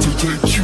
to take you.